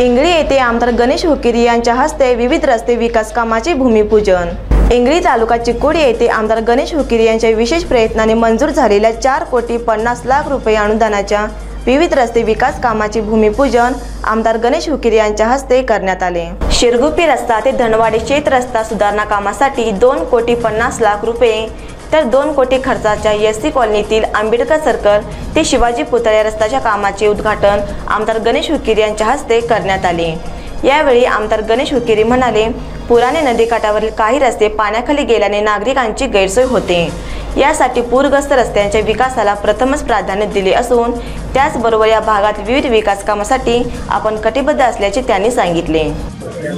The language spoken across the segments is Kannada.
इंगळी येथे आमदार गणेश हुकिरी यांच्या हस्ते विविध रस्ते विकास कामाचे भूमिपूजन. इंगळी तालुका चिकोडी येथे आमदार गणेश हुकिरी यांच्या विशेष प्रयत्नाने मंजूर झालेल्या चार कोटी पन्नास लाख रुपये अनुदानाच्या विविध रस्ते विकास कामाचे भूमिपूजन आमदार गणेश हुकिरी यांच्या हस्ते करण्यात आले. शिरगुप्पी रस्ता ते धनवाडी शेत रस्ता सुधारणा कामासाठी दोन कोटी पन्नास लाख रुपये तर दोन कोटी खर्चाच्या एस सी कॉलनीतील आंबेडकर सर्कल ते शिवाजी पुतळे रस्त्याच्या कामाचे उद्घाटन आमदार गणेश हुकिरी यांच्या हस्ते करण्यात आले यावेळी आमदार गणेश हुकिरी म्हणाले पुराने नदीकाठावरील काही रस्ते पाण्याखाली गेल्याने नागरिकांची गैरसोय होते यासाठी पूरग्रस्त रस्त्यांच्या विकासाला प्रथमच प्राधान्य दिले असून त्याचबरोबर या भागात विविध विकास कामासाठी आपण कटिबद्ध असल्याचे त्यांनी सांगितले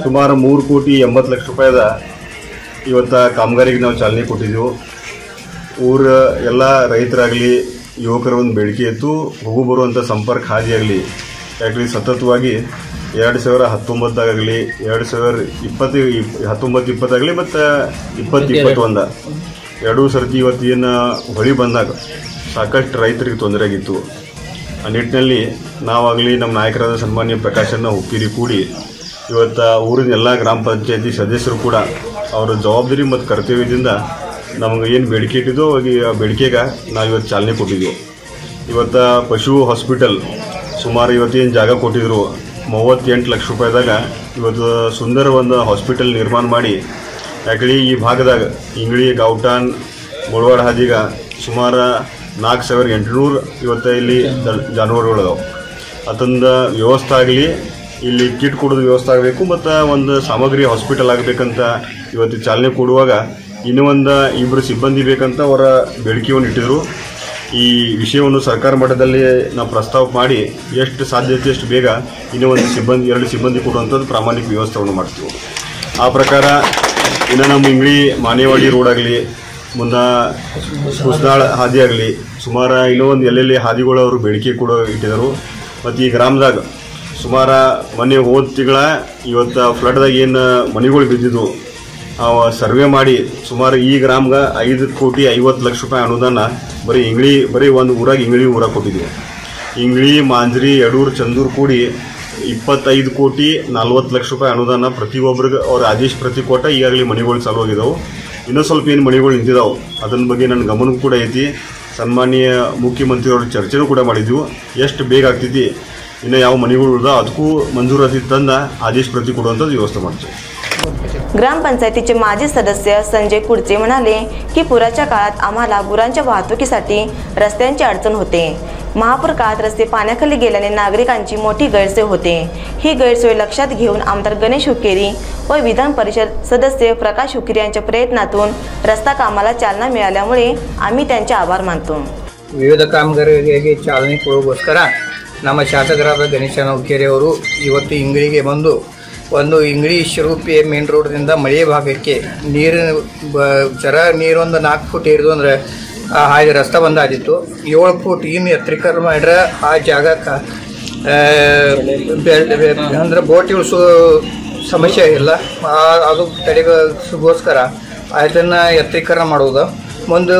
ಸುಮಾರು ಮೂರು ಕೋಟಿ ಎಂಬತ್ತು ಲಕ್ಷ ರೂಪಾಯಿದ ಇವತ್ತು ಕಾಮಗಾರಿಗೆ ನಾವು ಚಾಲನೆ ಕೊಟ್ಟಿದ್ದೆವು ಊರ ಎಲ್ಲ ರೈತರಾಗಲಿ ಯುವಕರ ಒಂದು ಬೇಡಿಕೆ ಇತ್ತು. ಹೋಗು ಬರುವಂಥ ಸಂಪರ್ಕ ಹಾದಿಯಾಗಲಿ ಯಾಕಂದ್ರೆ ಸತತವಾಗಿ ಎರಡು ಸಾವಿರ ಹತ್ತೊಂಬತ್ತಾಗಲಿ ಎರಡು ಸಾವಿರ ಇಪ್ಪತ್ತು ಇಪ್- ಹತ್ತೊಂಬತ್ತು ಇಪ್ಪತ್ತಾಗಲಿ ಮತ್ತು ಇಪ್ಪತ್ತು ಇಪ್ಪತ್ತೊಂದ. ಎರಡೂ ಸರ್ತಿ ಇವತ್ತು ಏನು ಹೊಳಿ ಬಂದಾಗ ಸಾಕಷ್ಟು ರೈತರಿಗೆ ತೊಂದರೆ ಆಗಿತ್ತು. ಆ ನಿಟ್ಟಿನಲ್ಲಿ ನಾವಾಗಲಿ ನಮ್ಮ ನಾಯಕರಾದ ಸನ್ಮಾನ್ಯ ಪ್ರಕಾಶನ ಹುಕ್ಕಿರಿ ಕೂಡಿ ಇವತ್ತು ಊರಿನ ಎಲ್ಲ ಗ್ರಾಮ ಪಂಚಾಯತಿ ಸದಸ್ಯರು ಕೂಡ ಅವರ ಜವಾಬ್ದಾರಿ ಮತ್ತು ಕರ್ತವ್ಯದಿಂದ ನಮಗೆ ಏನು ಬೇಡಿಕೆ ಇಟ್ಟಿದ್ದೋ ಹೋಗಿ ಆ ಬೇಡಿಕೆಗೆ ನಾವು ಇವತ್ತು ಚಾಲನೆ ಕೊಟ್ಟಿದ್ದೀವಿ ಇವತ್ತು ಪಶು ಹಾಸ್ಪಿಟಲ್ ಸುಮಾರು ಇವತ್ತೇನು ಜಾಗ ಕೊಟ್ಟಿದ್ರು. ಮೂವತ್ತೆಂಟು ಲಕ್ಷ ರೂಪಾಯಿದಾಗ ಇವತ್ತು ಸುಂದರ ಒಂದು ಹಾಸ್ಪಿಟಲ್ ನಿರ್ಮಾಣ ಮಾಡಿ ಯಾಕಂದ್ರೆ ಈ ಭಾಗದಾಗ ಇಂಗ್ಳಿ ಗೌಟಾನ್ ಮುಳವಾಡ ಹಾದಿಗ ಸುಮಾರು ನಾಲ್ಕು ಸಾವಿರ ಎಂಟುನೂರು ಇವತ್ತು ಇಲ್ಲಿ ಜಾನುವಾರುಗಳು ಜಾನುವಾರುಗಳದಾವೆ. ಅದೊಂದು ವ್ಯವಸ್ಥೆ ಆಗಲಿ, ಇಲ್ಲಿ ಕಿಟ್ ಕೊಡೋದು ವ್ಯವಸ್ಥೆ ಆಗಬೇಕು ಮತ್ತು ಒಂದು ಸಾಮಗ್ರಿ ಹಾಸ್ಪಿಟಲ್ ಆಗಬೇಕಂತ ಇವತ್ತು ಚಾಲನೆ ಕೊಡುವಾಗ ಇನ್ನೂ ಒಂದು ಇಬ್ಬರು ಸಿಬ್ಬಂದಿ ಬೇಕಂತ ಅವರ ಬೇಡಿಕೆಯನ್ನು ಇಟ್ಟಿದ್ರು. ಈ ವಿಷಯವನ್ನು ಸರ್ಕಾರ ಮಟ್ಟದಲ್ಲಿ ನಾವು ಪ್ರಸ್ತಾವ ಮಾಡಿ ಎಷ್ಟು ಸಾಧ್ಯತೆ ಎಷ್ಟು ಬೇಗ ಇನ್ನೂ ಒಂದು ಸಿಬ್ಬಂದಿ, ಎರಡು ಸಿಬ್ಬಂದಿ ಕೊಡುವಂಥದ್ದು ಪ್ರಾಮಾಣಿಕ ವ್ಯವಸ್ಥೆಯನ್ನು ಮಾಡ್ತೀವಿ. ಆ ಪ್ರಕಾರ ಇನ್ನು ನಮ್ಮ ಇಂಗ್ಳಿ ಮಾನೇವಾಡಿ ರೋಡ್ ಆಗಲಿ, ಮುಂದೆ ಕುಸ್ನಾಳ್ ಹಾದಿ ಆಗಲಿ, ಸುಮಾರು ಇನ್ನೂ ಒಂದು ಎಲ್ಲೆಲ್ಲಿ ಹಾದಿಗಳು ಅವರು ಬೇಡಿಕೆ ಕೂಡ ಇಟ್ಟಿದ್ದರು. ಮತ್ತು ಈ ಗ್ರಾಮದಾಗ ಸುಮಾರು ಮೊನ್ನೆ ಹೋದ ತಿಂಗಳ ಇವತ್ತು ಫ್ಲಡ್ದಾಗ ಏನು ಮನೆಗಳು ಬಿದ್ದಿದ್ವು. ಅವ ಸರ್ವೆ ಮಾಡಿ ಸುಮಾರು ಈ ಗ್ರಾಮ್ಗೆ ಐದು ಕೋಟಿ ಐವತ್ತು ಲಕ್ಷ ರೂಪಾಯಿ ಅನುದಾನ ಬರೀ ಇಂಗ್ಳಿ, ಬರೀ ಒಂದು ಊರಾಗ ಇಂಗ್ಳಿ ಊರಾಗ ಕೊಟ್ಟಿದ್ದೀವಿ ಇಂಗ್ಳಿ, ಮಾಂಜ್ರಿ, ಯಡೂರು, ಚಂದೂರು ಕೂಡಿ ಇಪ್ಪತ್ತೈದು ಕೋಟಿ ನಲ್ವತ್ತು ಲಕ್ಷ ರೂಪಾಯಿ ಅನುದಾನ ಪ್ರತಿಯೊಬ್ಬರಿಗೆ ಅವ್ರ ಆದೇಶ ಪ್ರತಿ ಕೊಟ್ಟ ಈಗಾಗಲೇ ಮನೆಗಳು ಚಾಲು ಆಗಿದ್ದಾವೆ ಇನ್ನೂ ಸ್ವಲ್ಪ ಏನು ಮನೆಗಳು ನಿಂತಿದ್ದಾವೆ ಅದನ್ನ ಬಗ್ಗೆ ನನ್ನ ಗಮನಕ್ಕೂ ಕೂಡ ಐತಿ. ಸನ್ಮಾನ್ಯ ಮುಖ್ಯಮಂತ್ರಿಯವ್ರ ಚರ್ಚೆನೂ ಕೂಡ ಮಾಡಿದ್ವಿ. ಎಷ್ಟು ಬೇಗ ಆಗ್ತೈತಿ, ಇನ್ನು ಯಾವ ಮನೆಗಳು ಉಳ್ದ ಅದಕ್ಕೂ ಮಂಜೂರಾತಿ ತಂದ ಆದೇಶ ಪ್ರತಿ ಕೊಡುವಂಥದ್ದು ವ್ಯವಸ್ಥೆ ಮಾಡ್ತೀವಿ. ग्रामपंचायतीचे माजी सदस्य संजय कुडचे म्हणाले की पुराच्या काळात आम्हाला गुरांच्या वाहतुकीसाठी रस्त्यांची अडचण होते महापूर काळात रस्ते पाण्याखाली गेल्याने नागरिकांची मोठी गैरसोय होते ही गैरसोय लक्षात घेऊन आमदार गणेश हुकेरी व विधान परिषद सदस्य प्रकाश हुकेरी यांच्या प्रयत्नातून रस्ता कामाला चालना मिळाल्यामुळे आम्ही त्यांचे आभार मानतो ವಿವಿಧ ಕಾಮಗಾರಿಗೆ ಚಾಲನೆ ಕೊಡೋಗೋಸ್ಕರ ನಮ್ಮ ಶಾಸಕರಾದ ಗಣೇಶ ನೌಕೇರಿ ಅವರು ಇವತ್ತು ಇಂಗ್ಳಿಗೆ ಬಂದು ಒಂದು ಇಂಗ್ಲೀಷ್ ರೂಪಿ ಮೇನ್ ರೋಡ್ದಿಂದ ಮಳೆ ಭಾಗಕ್ಕೆ ನೀರಿನ ಬ, ಜರ ನೀರೊಂದು ನಾಲ್ಕು ಫುಟ್ ಇರಿದು ಅಂದ್ರೆ, ಆ ಹಾಗೆ ರಸ್ತೆ ಬಂದಾದಿತ್ತು ಏಳು ಫುಟ್ ಇನ್ನು ಎತ್ತರಿಕರ್ ಮಾಡ್ರೆ ಆ ಜಾಗಕ್ಕೆ ಅಂದ್ರೆ ಬೋಟ್ ಇಳಿಸೋ ಸಮಸ್ಯೆ ಇಲ್ಲ. ಅದು ತಡೆಗೋಸ್ಕರ ಅದನ್ನು ಎತ್ತರೀಕರಣ ಮಾಡುವುದು. ಒಂದು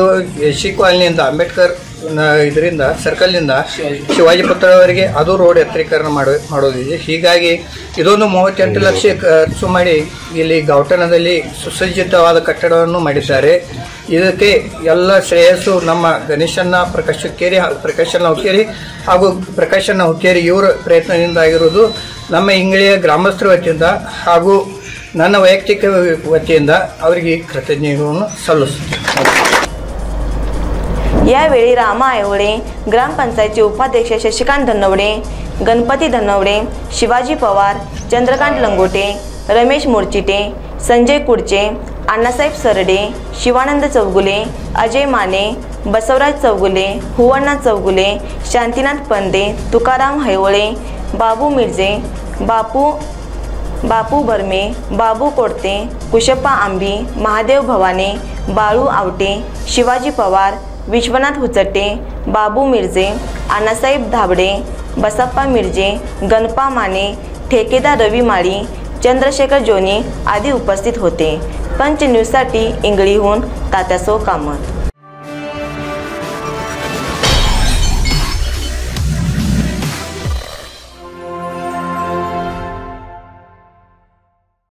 ಎಸ್ ಸಿ ಕಾಲನಿಯಿಂದ ಅಂಬೇಡ್ಕರ್ ಇದರಿಂದ ಸರ್ಕಲ್ನಿಂದ ಶಿವಾಜಿ ಪುತ್ರವರಿಗೆ ಅದು ರೋಡ್ ಎತ್ತರೀಕರಣ ಮಾಡೋ, ಮಾಡೋದಿದೆ. ಹೀಗಾಗಿ ಇದೊಂದು ಮೂವತ್ತೆಂಟು ಲಕ್ಷ ಖರ್ಚು ಮಾಡಿ ಇಲ್ಲಿ ಗೌಟನದಲ್ಲಿ ಸುಸಜ್ಜಿತವಾದ ಕಟ್ಟಡವನ್ನು ಮಾಡಿದ್ದಾರೆ. ಇದಕ್ಕೆ ಎಲ್ಲ ಶ್ರೇಯಸ್ಸು ನಮ್ಮ ಗಣೇಶನ್ನ ಪ್ರಕಾಶ್ ಹುಕ್ಕೇರಿ ಹಾಗೂ ಪ್ರಕಾಶನ ಹುಕ್ಕೇರಿ ಹಾಗೂ ಪ್ರಕಾಶನ ಹುಕ್ಕೇರಿ ಇವರ ಪ್ರಯತ್ನದಿಂದ ಆಗಿರೋದು ನಮ್ಮ ಇಂಗಳಿಯ ಗ್ರಾಮಸ್ಥರ ವತಿಯಿಂದ ಹಾಗೂ ನನ್ನ ವೈಯಕ್ತಿಕ ವತಿಯಿಂದ ಅವರಿಗೆ ಕೃತಜ್ಞತೆಗಳನ್ನು ಸಲ್ಲಿಸುತ್ತೇನೆ. यावेळी रामा आयवळे ग्रामपंचायतचे उपाध्यक्ष शशिकांत धनवडे गणपती धनवडे शिवाजी पवार चंद्रकांत लंगोटे रमेश मोर्चिटे संजय कुडचे अण्णासाहेब सरडे शिवानंद चौगुले अजय माने बसवराज चौगुले हुवण्णा चौगुले शांतीनाथ पंदे तुकाराम हैवळे बाबू मिर्जे बापू बापू बर्मे बाबू कोडते कुशप्पा आंबी महादेव भवाने बाळू आवटे शिवाजी पवार विश्वनाथ हुचट्टे बाबू मिरजे अण्णासाहेब धाबडे बसप्पा मिरजे गणपा माने ठेकेदार रवी माळी चंद्रशेखर जोनी आदी उपस्थित होते. पंच न्यूजसाठी इंगळीहून तात्यासो कामत.